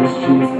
questions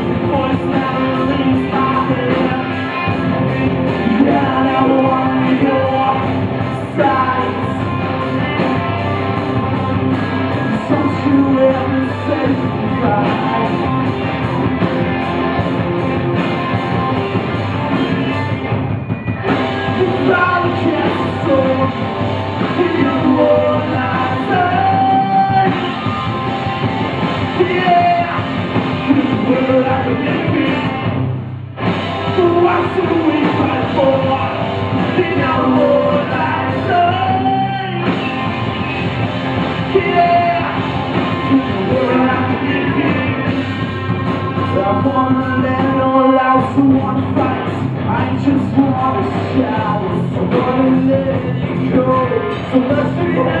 Yeah. wanna fight, I just wanna shout. So wanna let it go, so let's be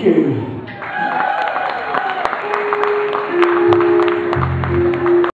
you.